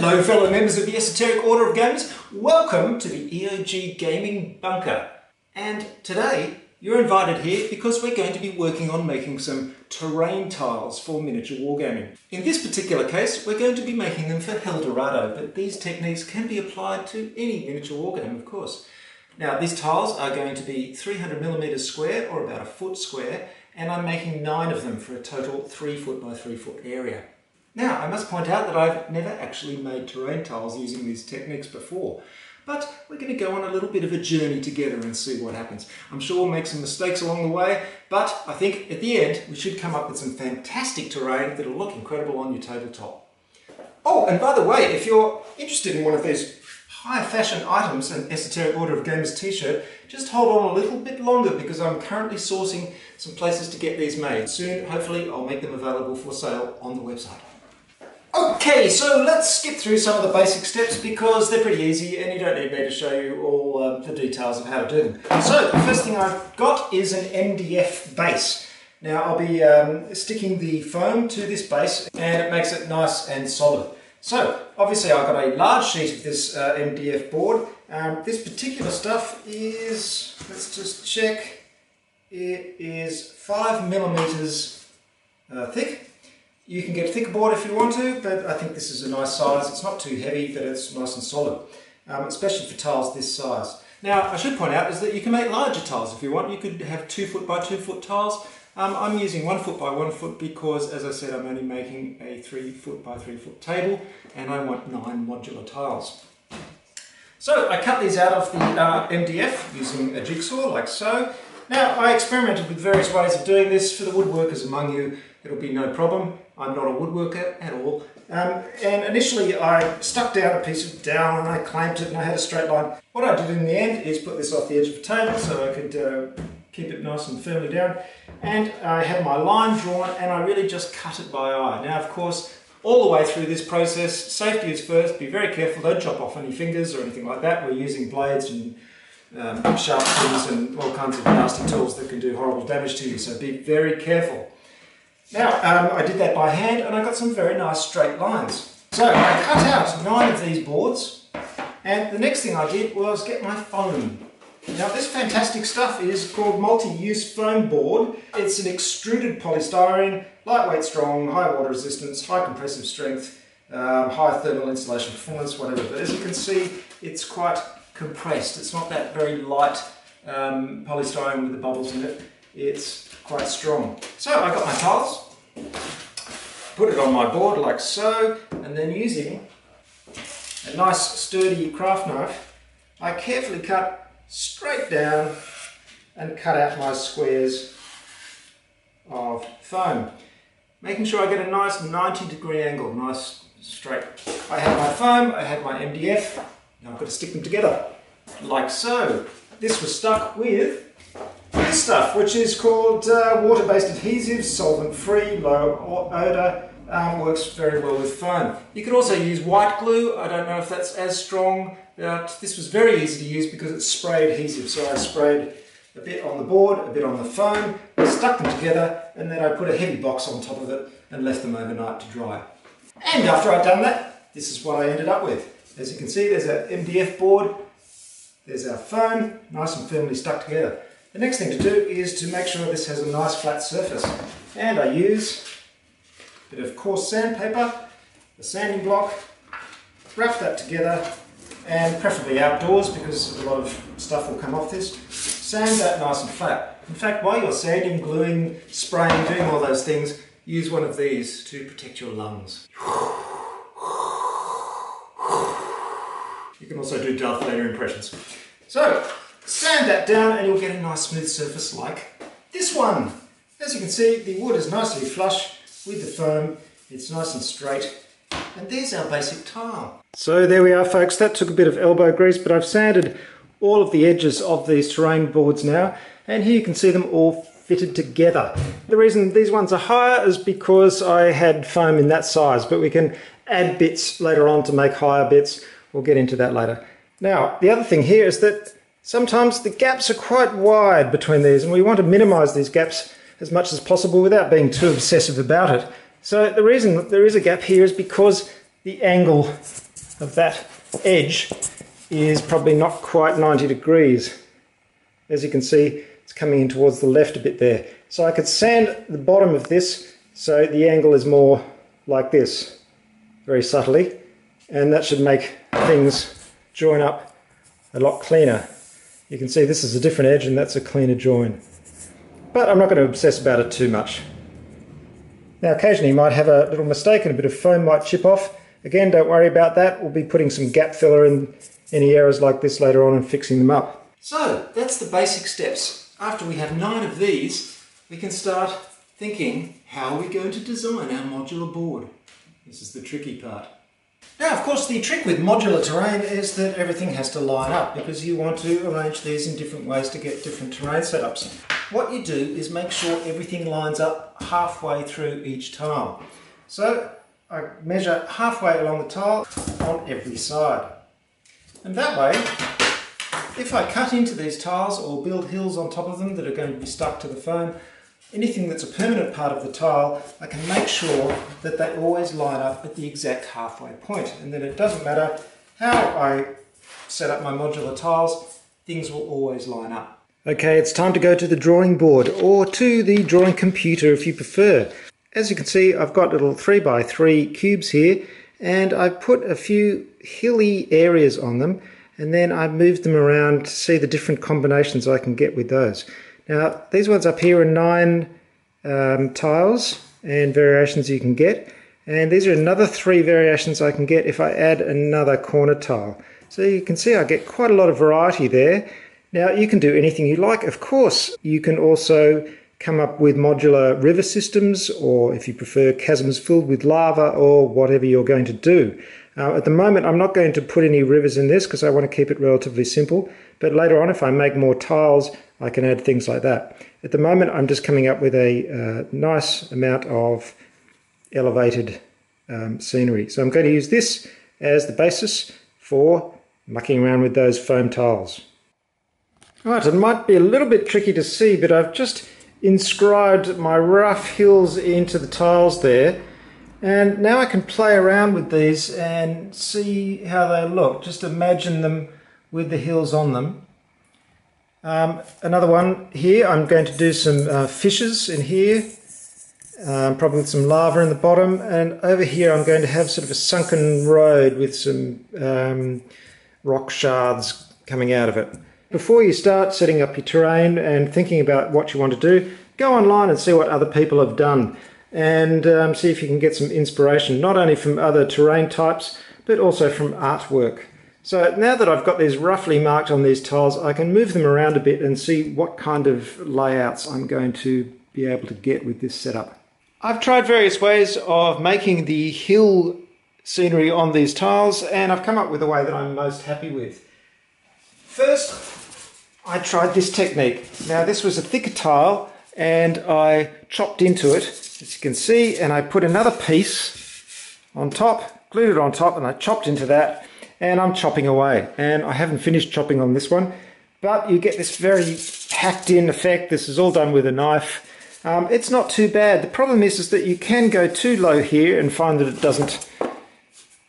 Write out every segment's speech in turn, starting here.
Hello fellow members of the Esoteric Order of Gamers, welcome to the EOG Gaming Bunker. And today you're invited here because we're going to be working on making some terrain tiles for miniature wargaming. In this particular case we're going to be making them for Helldorado, but these techniques can be applied to any miniature wargame of course. Now these tiles are going to be 300 millimeters square or about a foot square and I'm making nine of them for a total 3 foot by 3 foot area. Now, I must point out that I've never actually made terrain tiles using these techniques before, but we're going to go on a little bit of a journey together and see what happens. I'm sure we'll make some mistakes along the way, but I think at the end we should come up with some fantastic terrain that'll look incredible on your tabletop. Oh, and by the way, if you're interested in one of these high fashion items, an Esoteric Order of Gamers t-shirt, just hold on a little bit longer because I'm currently sourcing some places to get these made. Soon, hopefully, I'll make them available for sale on the website. Okay, so let's skip through some of the basic steps because they're pretty easy and you don't need me to show you all uh, the details of how to do them. So the first thing I've got is an MDF base. Now I'll be um, sticking the foam to this base and it makes it nice and solid. So obviously I've got a large sheet of this uh, MDF board. Um, this particular stuff is, let's just check, it is five millimeters uh, thick you can get a thicker board if you want to, but I think this is a nice size. It's not too heavy, but it's nice and solid, um, especially for tiles this size. Now, I should point out is that you can make larger tiles if you want. You could have two foot by two foot tiles. Um, I'm using one foot by one foot because, as I said, I'm only making a three foot by three foot table, and I want nine modular tiles. So I cut these out of the uh, MDF using a jigsaw like so. Now I experimented with various ways of doing this. For the woodworkers among you, it'll be no problem. I'm not a woodworker at all. Um, and initially I stuck down a piece of dowel and I clamped it and I had a straight line. What I did in the end is put this off the edge of the table so I could uh, keep it nice and firmly down. And I had my line drawn and I really just cut it by eye. Now of course, all the way through this process, safety is first, be very careful, don't chop off any fingers or anything like that. We're using blades and um, sharp things and all kinds of nasty tools that can do horrible damage to you, so be very careful. Now, um, I did that by hand and I got some very nice straight lines. So I cut out nine of these boards and the next thing I did was get my foam. Now this fantastic stuff is called multi-use foam board. It's an extruded polystyrene, lightweight strong, high water resistance, high compressive strength, um, high thermal insulation performance, whatever. But as you can see, it's quite compressed. It's not that very light um, polystyrene with the bubbles in it. It's quite strong. So I got my tiles, put it on my board like so, and then using a nice sturdy craft knife, I carefully cut straight down and cut out my squares of foam. Making sure I get a nice 90 degree angle, nice straight. I have my foam, I have my MDF, now I've got to stick them together, like so. This was stuck with this stuff, which is called uh, water-based adhesive, solvent-free, low odour, um, works very well with foam. You could also use white glue. I don't know if that's as strong. but this was very easy to use because it's spray adhesive. So I sprayed a bit on the board, a bit on the foam, stuck them together, and then I put a heavy box on top of it and left them overnight to dry. And after I'd done that, this is what I ended up with. As you can see, there's our MDF board, there's our foam, nice and firmly stuck together. The next thing to do is to make sure this has a nice flat surface. And I use a bit of coarse sandpaper, a sanding block, wrap that together, and preferably outdoors because a lot of stuff will come off this. Sand that nice and flat. In fact, while you're sanding, gluing, spraying, doing all those things, use one of these to protect your lungs. You can also do Darth Vader impressions. So, Sand that down and you'll get a nice smooth surface like this one. As you can see, the wood is nicely flush with the foam. It's nice and straight. And there's our basic tile. So there we are folks, that took a bit of elbow grease, but I've sanded all of the edges of these terrain boards now. And here you can see them all fitted together. The reason these ones are higher is because I had foam in that size, but we can add bits later on to make higher bits. We'll get into that later. Now, the other thing here is that Sometimes the gaps are quite wide between these and we want to minimize these gaps as much as possible without being too obsessive about it. So the reason there is a gap here is because the angle of that edge is probably not quite 90 degrees. As you can see, it's coming in towards the left a bit there. So I could sand the bottom of this so the angle is more like this, very subtly, and that should make things join up a lot cleaner. You can see this is a different edge and that's a cleaner join. But I'm not going to obsess about it too much. Now occasionally you might have a little mistake and a bit of foam might chip off. Again, don't worry about that. We'll be putting some gap filler in any errors like this later on and fixing them up. So that's the basic steps. After we have nine of these, we can start thinking how are we going to design our modular board. This is the tricky part. Now, of course, the trick with modular terrain is that everything has to line up because you want to arrange these in different ways to get different terrain setups. What you do is make sure everything lines up halfway through each tile. So I measure halfway along the tile on every side. And that way, if I cut into these tiles or build hills on top of them that are going to be stuck to the foam, anything that's a permanent part of the tile, I can make sure that they always line up at the exact halfway point. And then it doesn't matter how I set up my modular tiles, things will always line up. Okay, it's time to go to the drawing board or to the drawing computer if you prefer. As you can see, I've got little 3x3 cubes here and I've put a few hilly areas on them and then I moved them around to see the different combinations I can get with those. Now, these ones up here are nine um, tiles and variations you can get. And these are another three variations I can get if I add another corner tile. So you can see I get quite a lot of variety there. Now you can do anything you like. Of course, you can also come up with modular river systems or if you prefer chasms filled with lava or whatever you're going to do. Uh, at the moment I'm not going to put any rivers in this because I want to keep it relatively simple but later on if I make more tiles I can add things like that. At the moment I'm just coming up with a uh, nice amount of elevated um, scenery. So I'm going to use this as the basis for mucking around with those foam tiles. Right, it might be a little bit tricky to see but I've just inscribed my rough hills into the tiles there and now I can play around with these and see how they look. Just imagine them with the hills on them. Um, another one here, I'm going to do some uh, fishes in here, um, probably with some lava in the bottom, and over here I'm going to have sort of a sunken road with some um, rock shards coming out of it. Before you start setting up your terrain and thinking about what you want to do, go online and see what other people have done and um, see if you can get some inspiration, not only from other terrain types, but also from artwork. So now that I've got these roughly marked on these tiles, I can move them around a bit and see what kind of layouts I'm going to be able to get with this setup. I've tried various ways of making the hill scenery on these tiles and I've come up with a way that I'm most happy with. First, I tried this technique. Now this was a thicker tile and I chopped into it, as you can see, and I put another piece on top, glued it on top, and I chopped into that, and I'm chopping away. And I haven't finished chopping on this one, but you get this very hacked in effect. This is all done with a knife. Um, it's not too bad. The problem is, is that you can go too low here and find that it doesn't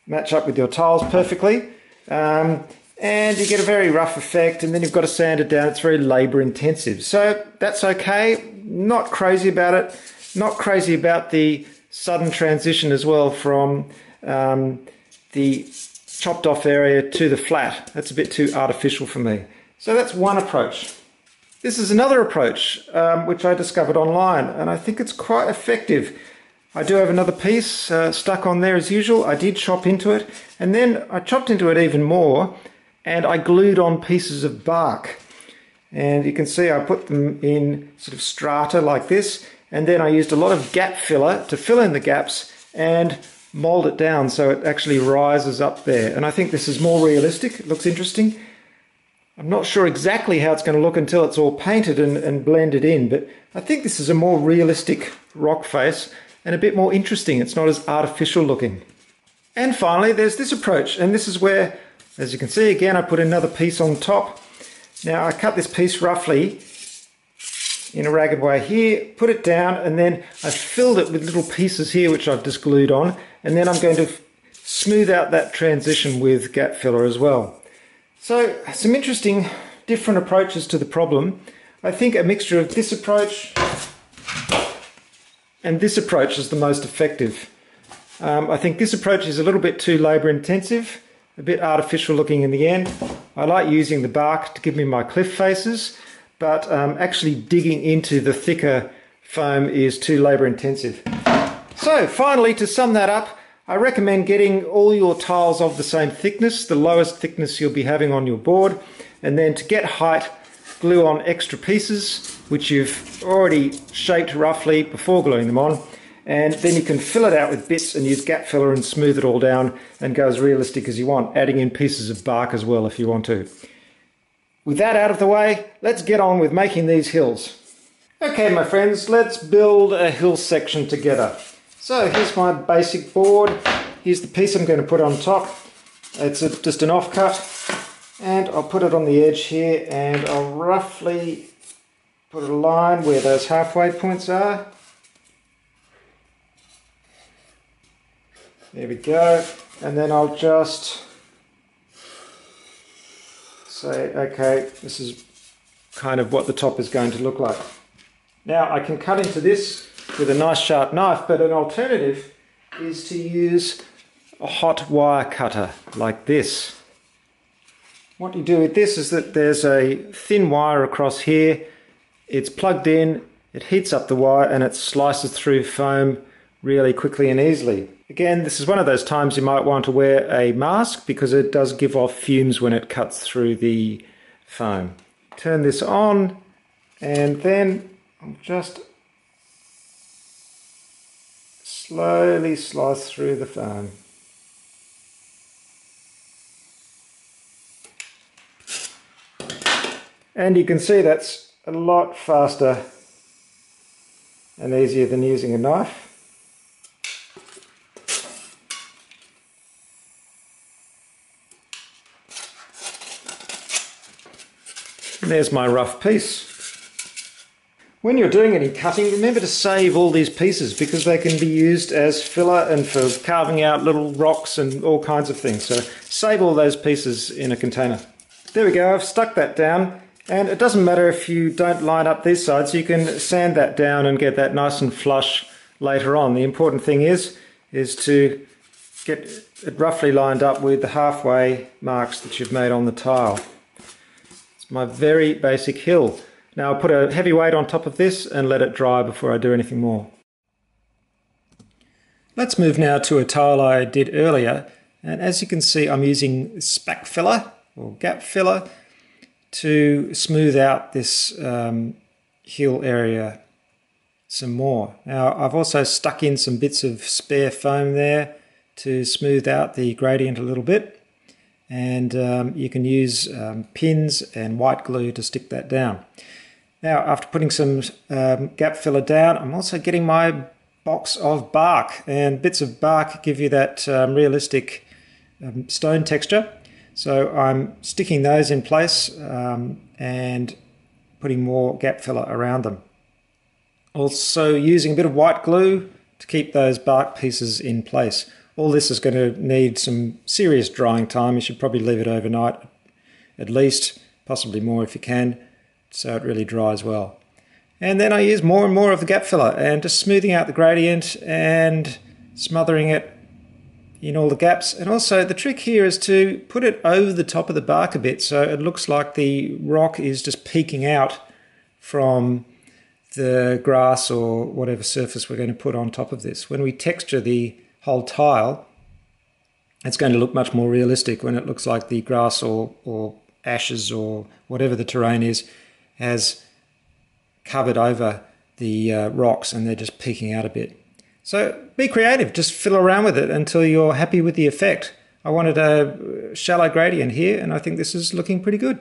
match up with your tiles perfectly. Um, and you get a very rough effect and then you've got to sand it down. It's very labor intensive. So that's okay. Not crazy about it. Not crazy about the sudden transition as well from um, the chopped off area to the flat. That's a bit too artificial for me. So that's one approach. This is another approach um, which I discovered online and I think it's quite effective. I do have another piece uh, stuck on there as usual. I did chop into it and then I chopped into it even more and I glued on pieces of bark. And you can see I put them in sort of strata like this, and then I used a lot of gap filler to fill in the gaps and mold it down so it actually rises up there. And I think this is more realistic, it looks interesting. I'm not sure exactly how it's going to look until it's all painted and, and blended in, but I think this is a more realistic rock face and a bit more interesting. It's not as artificial looking. And finally, there's this approach, and this is where as you can see again, I put another piece on top. Now I cut this piece roughly in a ragged way here, put it down, and then I filled it with little pieces here which I've just glued on, and then I'm going to smooth out that transition with gap filler as well. So some interesting different approaches to the problem. I think a mixture of this approach and this approach is the most effective. Um, I think this approach is a little bit too labour intensive, a bit artificial looking in the end. I like using the bark to give me my cliff faces, but um, actually digging into the thicker foam is too labour intensive. So finally, to sum that up, I recommend getting all your tiles of the same thickness, the lowest thickness you'll be having on your board, and then to get height, glue on extra pieces, which you've already shaped roughly before gluing them on, and then you can fill it out with bits and use gap filler and smooth it all down and go as realistic as you want, adding in pieces of bark as well if you want to. With that out of the way, let's get on with making these hills. Okay my friends, let's build a hill section together. So here's my basic board, here's the piece I'm going to put on top. It's a, just an offcut and I'll put it on the edge here and I'll roughly put a line where those halfway points are There we go. And then I'll just say, okay, this is kind of what the top is going to look like. Now I can cut into this with a nice sharp knife, but an alternative is to use a hot wire cutter like this. What you do with this is that there's a thin wire across here, it's plugged in, it heats up the wire and it slices through foam really quickly and easily. Again, this is one of those times you might want to wear a mask because it does give off fumes when it cuts through the foam. Turn this on and then I'll just slowly slice through the foam. And you can see that's a lot faster and easier than using a knife. There's my rough piece. When you're doing any cutting, remember to save all these pieces because they can be used as filler and for carving out little rocks and all kinds of things. So save all those pieces in a container. There we go, I've stuck that down. And it doesn't matter if you don't line up these sides, you can sand that down and get that nice and flush later on. The important thing is, is to get it roughly lined up with the halfway marks that you've made on the tile my very basic hill. Now I'll put a heavy weight on top of this and let it dry before I do anything more. Let's move now to a tile I did earlier and as you can see I'm using Spakfilla or gap filler to smooth out this um, hill area some more. Now I've also stuck in some bits of spare foam there to smooth out the gradient a little bit and um, you can use um, pins and white glue to stick that down. Now after putting some um, gap filler down I'm also getting my box of bark and bits of bark give you that um, realistic um, stone texture so I'm sticking those in place um, and putting more gap filler around them. Also using a bit of white glue to keep those bark pieces in place. All this is going to need some serious drying time. You should probably leave it overnight at least, possibly more if you can, so it really dries well. And then I use more and more of the gap filler and just smoothing out the gradient and smothering it in all the gaps. And also the trick here is to put it over the top of the bark a bit so it looks like the rock is just peeking out from the grass or whatever surface we're going to put on top of this. When we texture the whole tile, it's going to look much more realistic when it looks like the grass or, or ashes or whatever the terrain is has covered over the uh, rocks and they're just peeking out a bit. So be creative, just fiddle around with it until you're happy with the effect. I wanted a shallow gradient here and I think this is looking pretty good.